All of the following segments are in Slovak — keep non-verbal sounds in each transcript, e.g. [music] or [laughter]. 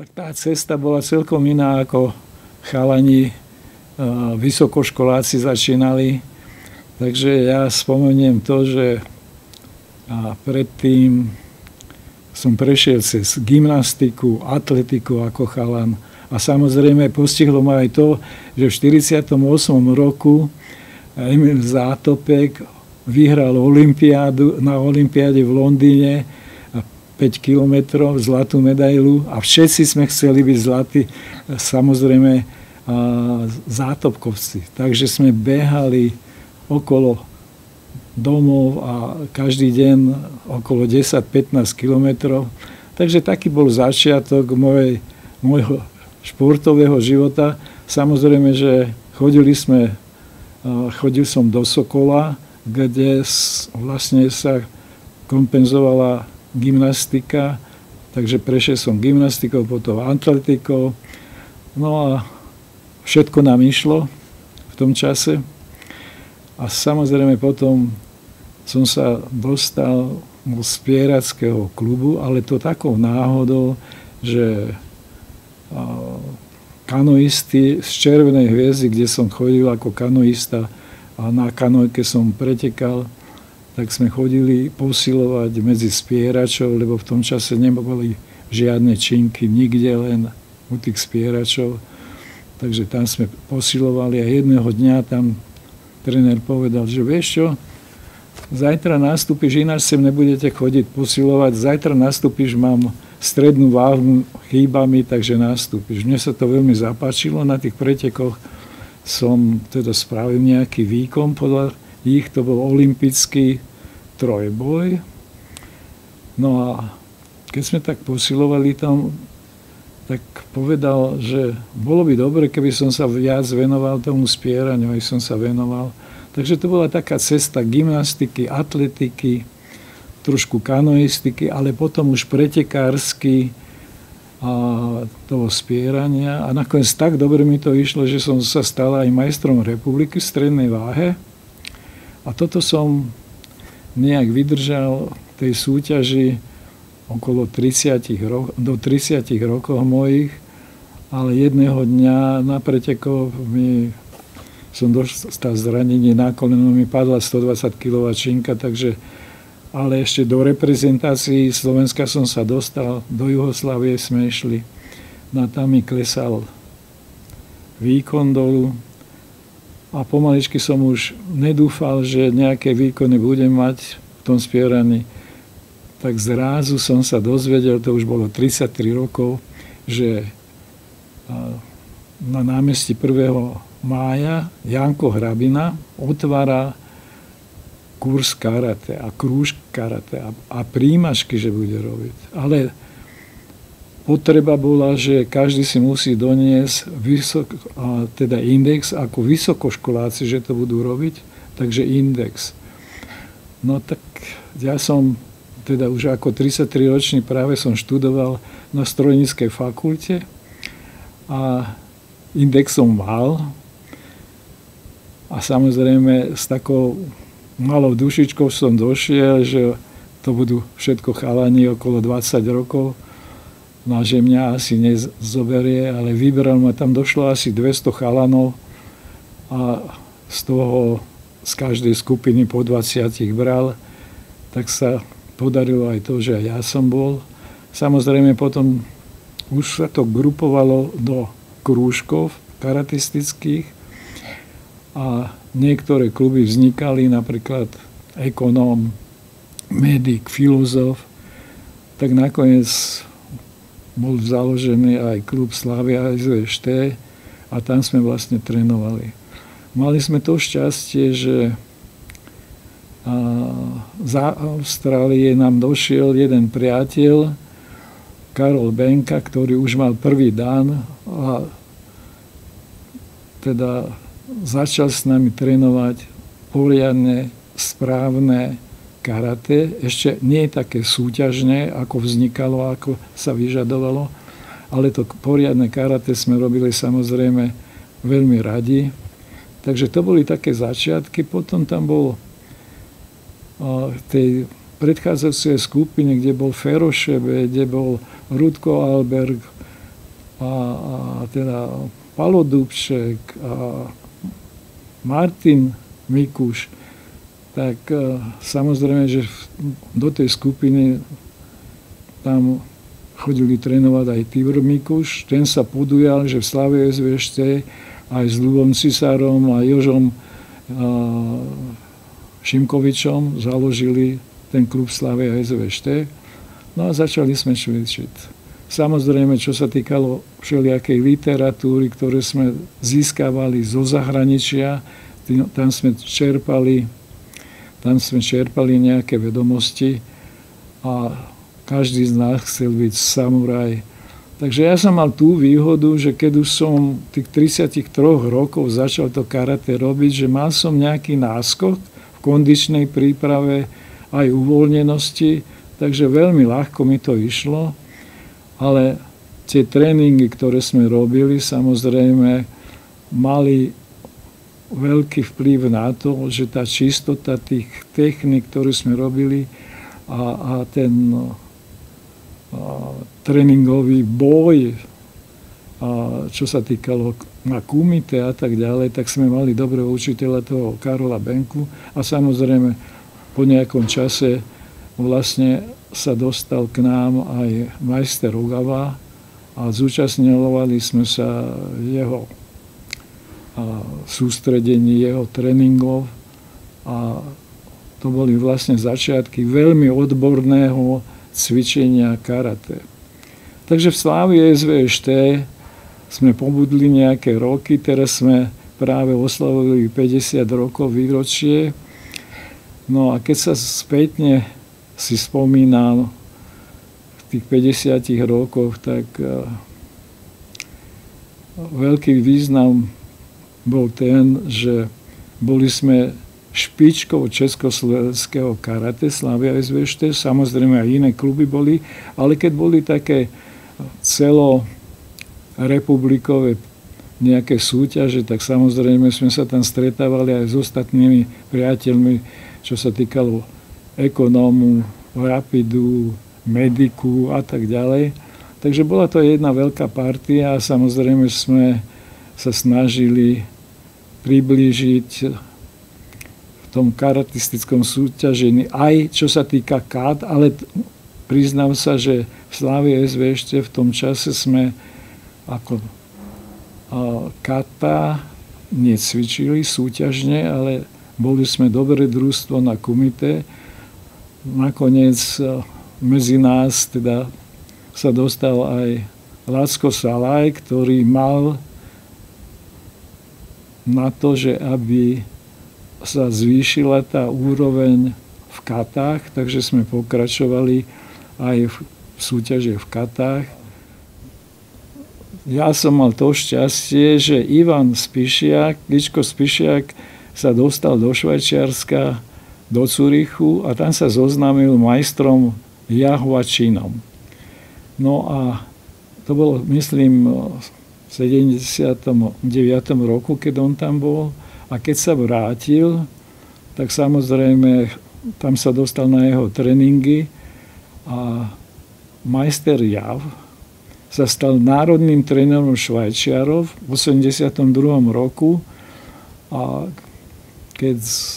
tak tá cesta bola celkom iná ako chalani, vysokoškoláci začínali. Takže ja spomeniem to, že a predtým som prešiel cez gymnastiku, atletiku ako chalan. A samozrejme postihlo ma aj to, že v 48. roku Emil Zátopek vyhral olympiádu, na olympiáde v Londýne 5 kilometrov, zlatú medailu a všetci sme chceli byť zlatí, samozrejme zátopkovci. Takže sme behali okolo domov a každý deň okolo 10-15 kilometrov. Takže taký bol začiatok mojej, môjho športového života. Samozrejme, že chodili sme, chodil som do Sokola, kde vlastne sa kompenzovala gymnastika, takže prešiel som gymnastikou, potom atletikou. No a všetko nám išlo v tom čase. A samozrejme potom som sa dostal do spierackého klubu, ale to takou náhodou, že kanoisti z Červenej hviezdy, kde som chodil ako kanoista a na kanojke som pretekal, tak sme chodili posilovať medzi spieračov, lebo v tom čase neboli žiadne činky nikde, len u tých spieračov. Takže tam sme posilovali a jedného dňa tam tréner povedal, že vieš čo, zajtra nastúpiš, ináč sem nebudete chodiť posilovať, zajtra nastúpiš, mám strednú váhu chýbami, takže nastúpiš. Mne sa to veľmi zapáčilo, na tých pretekoch som teda spravil nejaký výkon podľa ich, to bol olimpický trojboj. No a keď sme tak posilovali tam, tak povedal, že bolo by dobre, keby som sa viac venoval tomu spieraniu, aj som sa venoval. Takže to bola taká cesta gymnastiky, atletiky, trošku kanoistiky, ale potom už pretekársky a toho spierania. A nakoniec tak dobre mi to išlo, že som sa stal aj majstrom republiky v strednej váhe. A toto som nejak vydržal tej súťaži okolo 30 ro- do 30 rokov mojich, ale jedného dňa na pretekov mi som dostal zranenie na koleno, mi padla 120 kg činka, takže ale ešte do reprezentácií Slovenska som sa dostal, do Jugoslávie sme išli, na tam mi klesal výkon dolu a pomaličky som už nedúfal, že nejaké výkony budem mať v tom spieraní. Tak zrázu som sa dozvedel, to už bolo 33 rokov, že na námestí 1 mája Janko Hrabina otvára kurz karate a krúž karate a, a príjmačky, že bude robiť. Ale potreba bola, že každý si musí doniesť vysok, teda index ako vysokoškoláci, že to budú robiť, takže index. No tak ja som teda už ako 33 ročný práve som študoval na strojníckej fakulte a index som mal, a samozrejme s takou malou dušičkou som došiel, že to budú všetko chalani okolo 20 rokov. No a že mňa asi nezoberie, ale vybral ma, tam došlo asi 200 chalanov a z toho z každej skupiny po 20 bral, tak sa podarilo aj to, že ja som bol. Samozrejme potom už sa to grupovalo do krúžkov karatistických a niektoré kluby vznikali, napríklad ekonóm, medik, filozof, tak nakoniec bol založený aj klub Slavia SVŠT a tam sme vlastne trénovali. Mali sme to šťastie, že z Austrálie nám došiel jeden priateľ, Karol Benka, ktorý už mal prvý dan a teda začal s nami trénovať poriadne, správne karate. Ešte nie také súťažné, ako vznikalo, ako sa vyžadovalo, ale to poriadne karate sme robili samozrejme veľmi radi. Takže to boli také začiatky. Potom tam bol v tej predchádzajúcej skupine, kde bol Ferošebe, kde bol Rudko Alberg, a, a teda Palo Dubček a Martin Mikuš, tak e, samozrejme, že do tej skupiny tam chodili trénovať aj Tibor Mikuš. Ten sa podujal, že v Slave SVŠT aj s Ľubom Cisárom a Jožom a, Šimkovičom založili ten klub Slavia SVŠT. No a začali sme cvičiť. Samozrejme, čo sa týkalo všelijakej literatúry, ktoré sme získavali zo zahraničia, tam sme čerpali, tam sme čerpali nejaké vedomosti a každý z nás chcel byť samuraj. Takže ja som mal tú výhodu, že keď už som tých 33 rokov začal to karate robiť, že mal som nejaký náskok v kondičnej príprave, aj uvoľnenosti, takže veľmi ľahko mi to išlo ale tie tréningy, ktoré sme robili, samozrejme mali veľký vplyv na to, že tá čistota tých technik, ktoré sme robili a, a ten a, tréningový boj, a čo sa týkalo na kumite a tak ďalej, tak sme mali dobrého učiteľa toho Karola Benku a samozrejme po nejakom čase vlastne sa dostal k nám aj majster Ugava a zúčastňovali sme sa jeho sústredení, jeho tréningov a to boli vlastne začiatky veľmi odborného cvičenia karate. Takže v Slávi SVŠT sme pobudli nejaké roky, teraz sme práve oslavili 50 rokov výročie. No a keď sa spätne si spomínal v tých 50 rokoch, tak eh, veľký význam bol ten, že boli sme špičkou československého karate, Slavia SVŠT, samozrejme aj iné kluby boli, ale keď boli také celorepublikové nejaké súťaže, tak samozrejme sme sa tam stretávali aj s ostatnými priateľmi, čo sa týkalo ekonómu, rapidu, mediku a tak ďalej. Takže bola to jedna veľká partia a samozrejme sme sa snažili priblížiť v tom karatistickom súťažení aj čo sa týka kat, ale priznám sa, že v Slávie SV ešte v tom čase sme ako kata necvičili súťažne, ale boli sme dobré družstvo na kumite. Nakoniec medzi nás teda sa dostal aj Lacko Salaj, ktorý mal na to, že aby sa zvýšila tá úroveň v katách, takže sme pokračovali aj v súťaže v katách. Ja som mal to šťastie, že Ivan Spišiak, Ličko Spišiak sa dostal do Švajčiarska, do Curichu a tam sa zoznámil majstrom Jahuačinom. No a to bolo, myslím, 79. roku, keď on tam bol. A keď sa vrátil, tak samozrejme tam sa dostal na jeho tréningy a majster Jav sa stal národným trénerom Švajčiarov v 82. roku a keď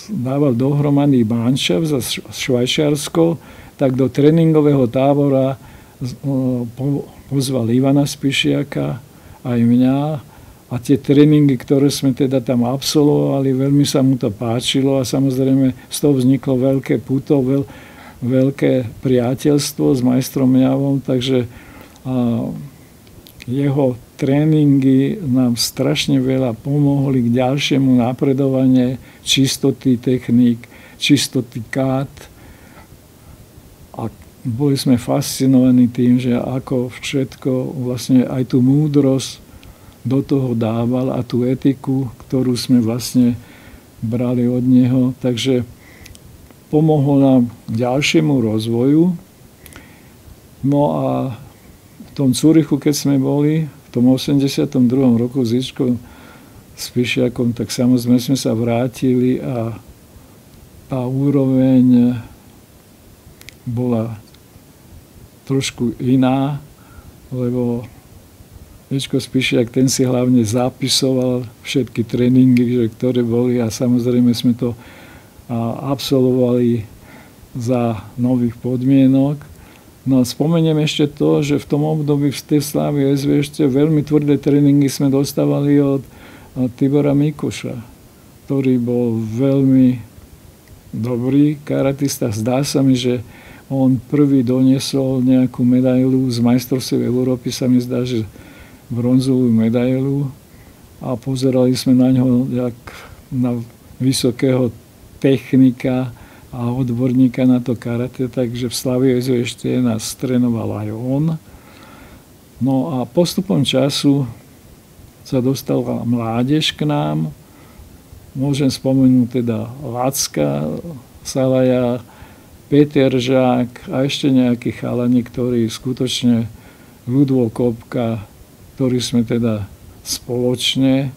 dával dohromady Manšav za Švajčiarsko, tak do tréningového tábora pozval Ivana Spišiaka, aj mňa a tie tréningy, ktoré sme teda tam absolvovali, veľmi sa mu to páčilo a samozrejme z toho vzniklo veľké puto, veľ, veľké priateľstvo s majstrom Javom, takže a, jeho tréningy nám strašne veľa pomohli k ďalšiemu napredovaniu čistoty techník, čistoty kát. A boli sme fascinovaní tým, že ako všetko, vlastne aj tú múdrosť do toho dával a tú etiku, ktorú sme vlastne brali od neho. Takže pomohol nám k ďalšiemu rozvoju. No a v tom Cúrichu, keď sme boli, tom 82. roku s Ičkom s Pišiakom, tak samozrejme sme sa vrátili a tá úroveň bola trošku iná, lebo Ječko Spišiak, ten si hlavne zapisoval všetky tréningy, že, ktoré boli a samozrejme sme to absolvovali za nových podmienok. No a spomeniem ešte to, že v tom období v tej slávy SVŠC veľmi tvrdé tréningy sme dostávali od Tibora Mikuša, ktorý bol veľmi dobrý karatista. Zdá sa mi, že on prvý doniesol nejakú medailu z majstrovstiev Európy, sa mi zdá, že bronzovú medailu a pozerali sme na ňo jak na vysokého technika a odborníka na to karate, takže v Slavie ešte nás trénoval aj on. No a postupom času sa dostala mládež k nám. Môžem spomenúť teda Lacka, Salaja, Peter Žák a ešte nejakí chalani, ktorí skutočne Ludvo Kopka, ktorí sme teda spoločne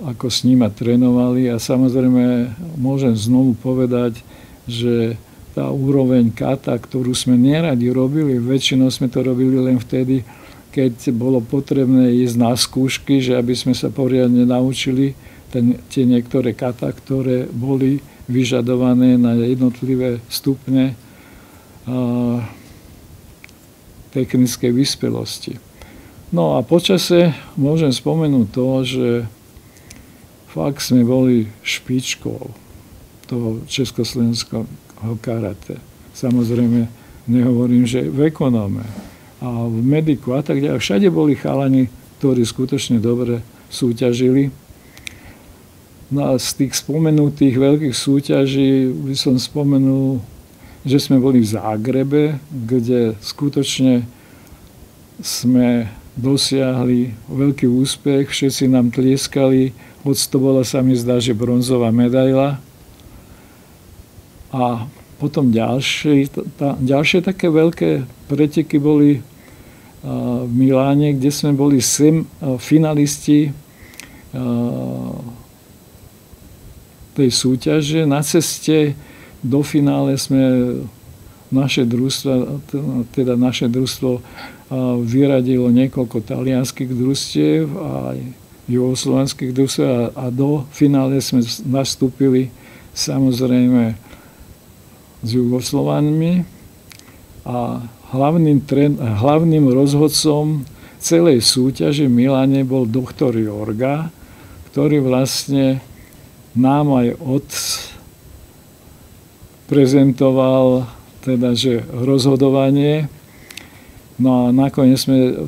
ako s nima trénovali. A samozrejme môžem znovu povedať, že tá úroveň kata, ktorú sme neradi robili, väčšinou sme to robili len vtedy, keď bolo potrebné ísť na skúšky, že aby sme sa poriadne naučili ten, tie niektoré kata, ktoré boli vyžadované na jednotlivé stupne technickej vyspelosti. No a počase môžem spomenúť to, že fakt sme boli špičkou toho československého karate. Samozrejme, nehovorím, že v ekonóme a v mediku a tak ďalej. Všade boli chalani, ktorí skutočne dobre súťažili. No a z tých spomenutých veľkých súťaží by som spomenul, že sme boli v Zágrebe, kde skutočne sme dosiahli veľký úspech, všetci nám tlieskali, hoď to bola sa mi zdá, že bronzová medaila. A potom ďalšie, tá, ďalšie také veľké preteky boli v Miláne, kde sme boli sem finalisti tej súťaže. Na ceste do finále sme naše družstvo, teda naše družstvo vyradilo niekoľko talianských družstiev a juhoslovanských družstiev a, do finále sme nastúpili samozrejme s Jugoslovanmi a hlavným, tren, hlavným rozhodcom celej súťaže v Miláne bol doktor Jorga, ktorý vlastne nám aj od prezentoval teda, že rozhodovanie No a nakoniec sme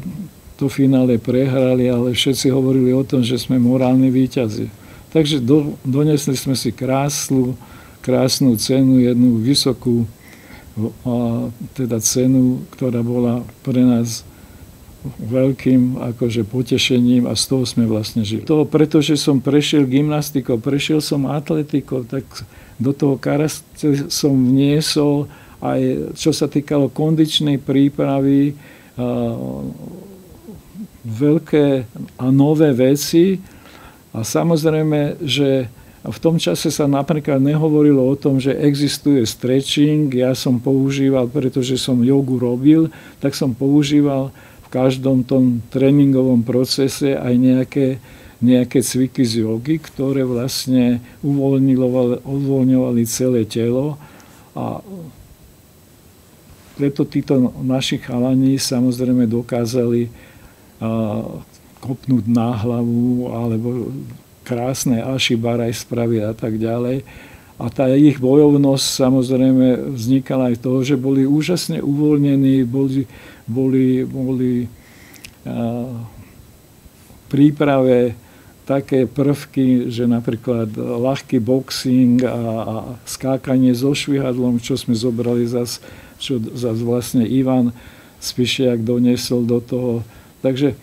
to finále prehrali, ale všetci hovorili o tom, že sme morálni výťazi. Takže do, donesli sme si krásnu, krásnu cenu, jednu vysokú a, teda cenu, ktorá bola pre nás veľkým akože potešením a z toho sme vlastne žili. To pretože som prešiel gymnastikou, prešiel som atletikou, tak do toho karaste som vniesol aj čo sa týkalo kondičnej prípravy, veľké a nové veci. A samozrejme, že v tom čase sa napríklad nehovorilo o tom, že existuje stretching. Ja som používal, pretože som jogu robil, tak som používal každom tom tréningovom procese aj nejaké, nejaké cviky z jogy, ktoré vlastne uvoľňovali celé telo. A preto títo naši chalani samozrejme dokázali kopnúť na hlavu alebo krásne ašibaraj spraviť a tak ďalej. A tá ich bojovnosť samozrejme vznikala aj toho, že boli úžasne uvoľnení, boli, boli, boli príprave také prvky, že napríklad ľahký boxing a, a skákanie so švihadlom, čo sme zobrali zase čo zase vlastne Ivan Spišiak doniesol do toho. Takže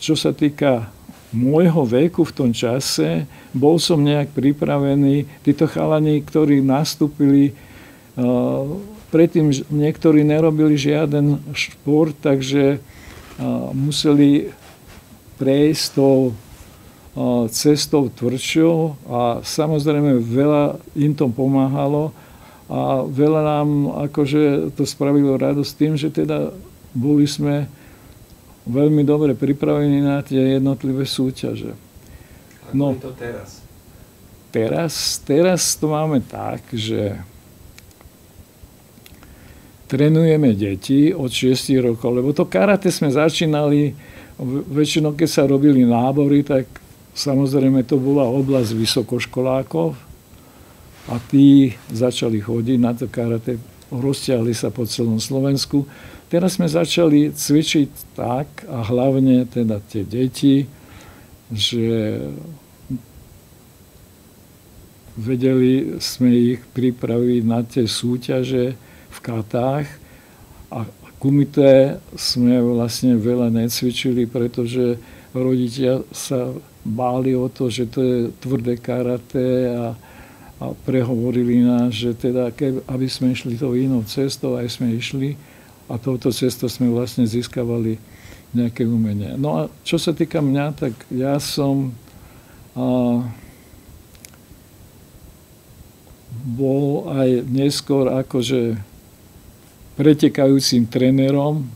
čo sa týka môjho veku v tom čase, bol som nejak pripravený. Títo chalani, ktorí nastúpili, predtým niektorí nerobili žiaden šport, takže museli prejsť tou cestou tvrdšou a samozrejme veľa im to pomáhalo a veľa nám akože to spravilo radosť tým, že teda boli sme veľmi dobre pripravení na tie jednotlivé súťaže. Ako no, je to teraz? Teraz, teraz to máme tak, že trénujeme deti od 6 rokov, lebo to karate sme začínali, väčšinou keď sa robili nábory, tak samozrejme to bola oblasť vysokoškolákov a tí začali chodiť na to karate, rozťahli sa po celom Slovensku. Teraz sme začali cvičiť tak, a hlavne teda tie deti, že vedeli sme ich pripraviť na tie súťaže v katách a kumité sme vlastne veľa necvičili, pretože rodičia sa báli o to, že to je tvrdé karate a, a prehovorili nás, že teda, aby sme išli tou inou cestou, aj sme išli a touto cestou sme vlastne získavali nejaké umenie. No a čo sa týka mňa, tak ja som a, bol aj neskôr akože pretekajúcim trénerom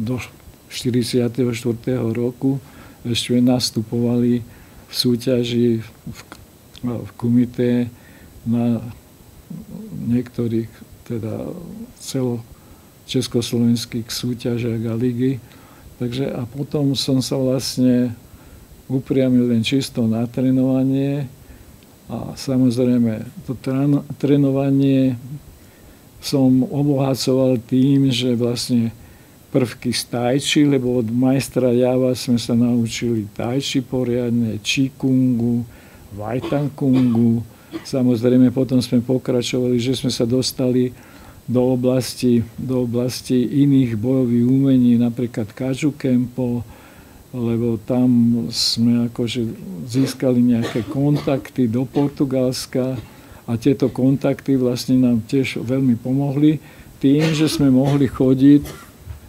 do 44. roku. Ešte nastupovali v súťaži v, v kumite na niektorých teda celo československých súťažiach a ligy. Takže a potom som sa vlastne upriamil len čisto na trénovanie a samozrejme to trénovanie som obohacoval tým, že vlastne prvky z tajči, lebo od majstra Java sme sa naučili tajči poriadne, čikungu, vajtankungu. Samozrejme potom sme pokračovali, že sme sa dostali do oblasti, do oblasti iných bojových umení, napríklad Kaju Kempo, lebo tam sme akože získali nejaké kontakty do Portugalska a tieto kontakty vlastne nám tiež veľmi pomohli tým, že sme mohli chodiť,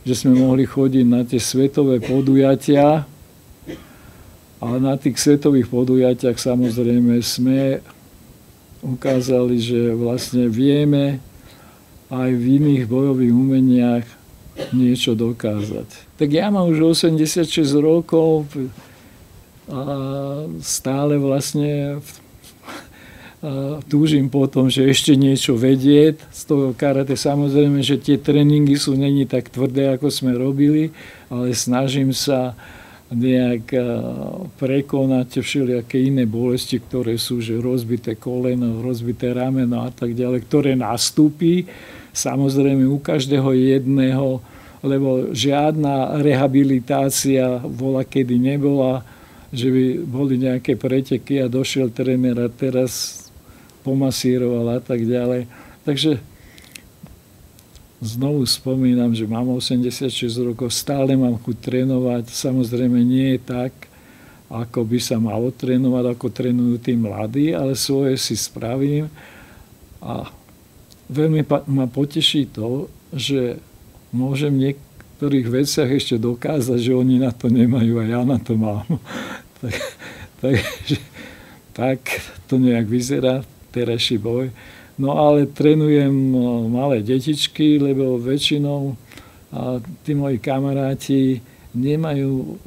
že sme mohli chodiť na tie svetové podujatia a na tých svetových podujatiach samozrejme sme ukázali, že vlastne vieme aj v iných bojových umeniach niečo dokázať. Tak ja mám už 86 rokov a stále vlastne túžim potom, že ešte niečo vedieť z toho karate. Samozrejme, že tie tréningy sú není tak tvrdé, ako sme robili, ale snažím sa nejak prekonať všelijaké iné bolesti, ktoré sú, že rozbité koleno, rozbité rameno a tak ďalej, ktoré nastúpi samozrejme u každého jedného, lebo žiadna rehabilitácia bola, kedy nebola, že by boli nejaké preteky a došiel tréner a teraz pomasíroval a tak ďalej. Takže znovu spomínam, že mám 86 rokov, stále mám chuť trénovať. Samozrejme nie je tak, ako by sa malo trénovať, ako trénujú tí mladí, ale svoje si spravím a veľmi ma poteší to, že môžem v niektorých veciach ešte dokázať, že oni na to nemajú a ja na to mám. [laughs] tak, takže, tak to nejak vyzerá, terajší boj. No ale trénujem no, malé detičky, lebo väčšinou a tí moji kamaráti nemajú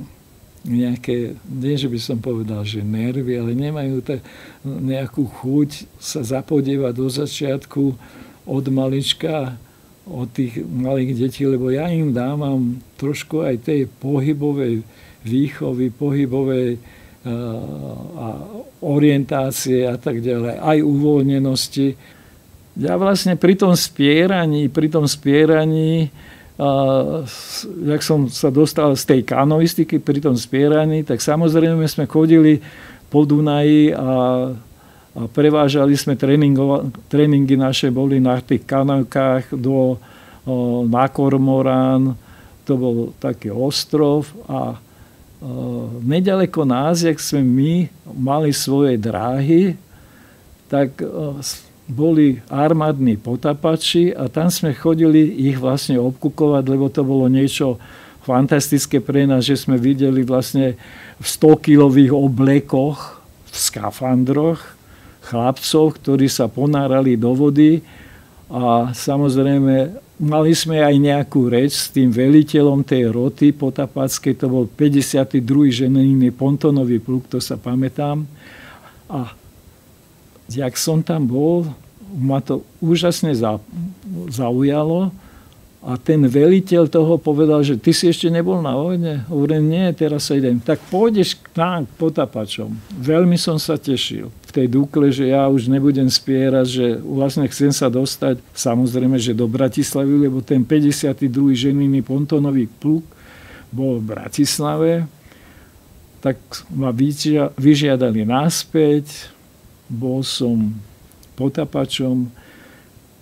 nejaké, nie že by som povedal, že nervy, ale nemajú tak nejakú chuť sa zapodievať do začiatku od malička, od tých malých detí, lebo ja im dávam trošku aj tej pohybovej výchovy, pohybovej a orientácie a tak ďalej, aj uvoľnenosti. Ja vlastne pri tom spieraní, pri tom spieraní, jak som sa dostal z tej kanoistiky pri tom spieraní, tak samozrejme sme chodili po Dunaji a a prevážali sme tréningy naše, boli na tých kanálkach do, na Kormorán, to bol taký ostrov a nedaleko nás, jak sme my mali svoje dráhy, tak o, boli armádni potapači a tam sme chodili ich vlastne obkukovať, lebo to bolo niečo fantastické pre nás, že sme videli vlastne v 100-kilových oblekoch, v skafandroch, chlapcov, ktorí sa ponárali do vody A samozrejme, mali sme aj nejakú reč s tým veliteľom tej roty potapackej, to bol 52. ženiny pontonový pluk, to sa pamätám. A jak som tam bol, ma to úžasne zaujalo. A ten veliteľ toho povedal, že ty si ešte nebol na vojne. Hovorím, nie, teraz sa idem. Tak pôjdeš k nám, k potapačom. Veľmi som sa tešil v tej dúkle, že ja už nebudem spierať, že vlastne chcem sa dostať, samozrejme, že do Bratislavy, lebo ten 52. ženiny pontonový pluk bol v Bratislave. Tak ma vyžiadali naspäť, bol som potapačom,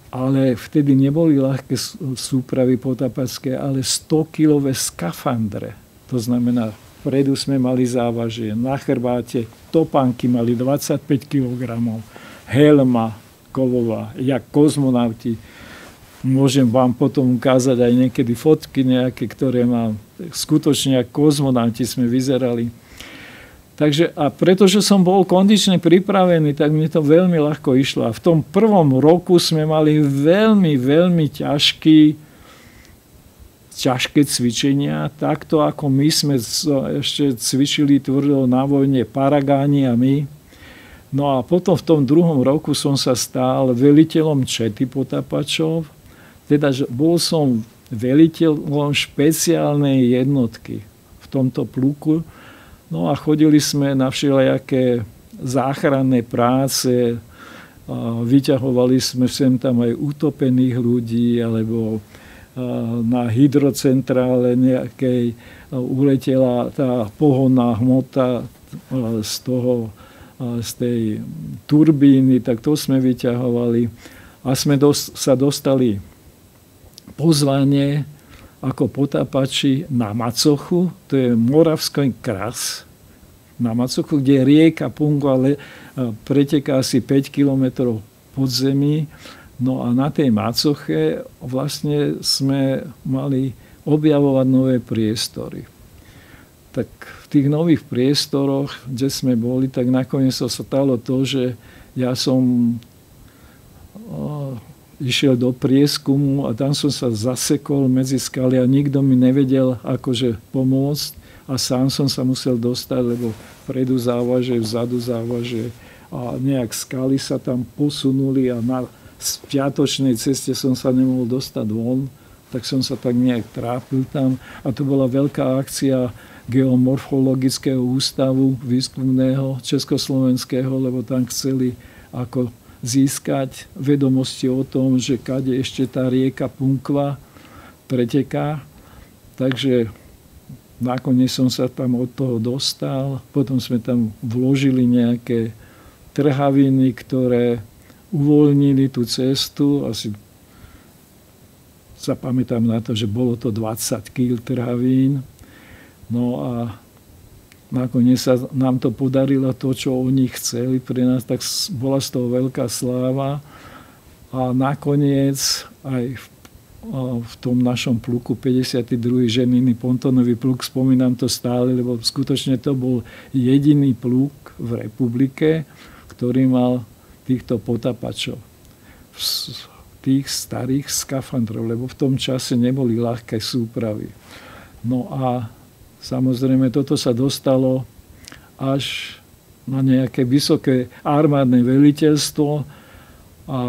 ale vtedy neboli ľahké súpravy potapacké, ale 100-kilové skafandre. To znamená, vpredu sme mali závažie, na chrbáte topánky mali 25 kg, helma kovová, jak kozmonauti. Môžem vám potom ukázať aj niekedy fotky nejaké, ktoré mám. Skutočne ako kozmonauti sme vyzerali. Takže a pretože som bol kondične pripravený, tak mi to veľmi ľahko išlo. A v tom prvom roku sme mali veľmi, veľmi ťažký, ťažké cvičenia, takto ako my sme ešte cvičili tvrdo na vojne Paragáni a my. No a potom v tom druhom roku som sa stal veliteľom Čety potapačov, teda bol som veliteľom špeciálnej jednotky v tomto pluku, No a chodili sme na všelijaké záchranné práce, vyťahovali sme sem tam aj utopených ľudí, alebo na hydrocentrále nejakej uletela tá pohonná hmota z toho, z tej turbíny, tak to sme vyťahovali. A sme dos- sa dostali pozvanie ako potápači na Macochu, to je moravský kras, na Macochu, kde rieka Pungo ale e, preteká asi 5 kilometrov pod zemi. No a na tej Macoche vlastne sme mali objavovať nové priestory. Tak v tých nových priestoroch, kde sme boli, tak nakoniec sa stalo to, že ja som išiel do prieskumu a tam som sa zasekol medzi skaly a nikto mi nevedel akože pomôcť. A sám som sa musel dostať, lebo predu závaže, vzadu závaže. A nejak skaly sa tam posunuli a na spiatočnej ceste som sa nemohol dostať von, tak som sa tak nejak trápil tam. A to bola veľká akcia geomorfologického ústavu výskumného československého, lebo tam chceli ako získať vedomosti o tom, že kade ešte tá rieka Punkva preteká. Takže nakoniec som sa tam od toho dostal. Potom sme tam vložili nejaké trhaviny, ktoré uvoľnili tú cestu. Asi sa pamätám na to, že bolo to 20 kg trhavín. No a nakoniec sa nám to podarilo to, čo oni chceli pre nás, tak bola z toho veľká sláva. A nakoniec aj v, v tom našom pluku 52. ženiny pontonový pluk, spomínam to stále, lebo skutočne to bol jediný pluk v republike, ktorý mal týchto potapačov. Tých starých skafandrov, lebo v tom čase neboli ľahké súpravy. No a Samozrejme, toto sa dostalo až na nejaké vysoké armádne veliteľstvo a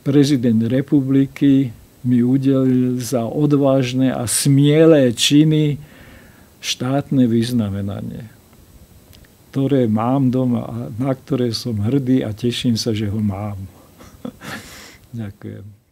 prezident republiky mi udelil za odvážne a smielé činy štátne vyznamenanie, ktoré mám doma a na ktoré som hrdý a teším sa, že ho mám. [laughs] Ďakujem.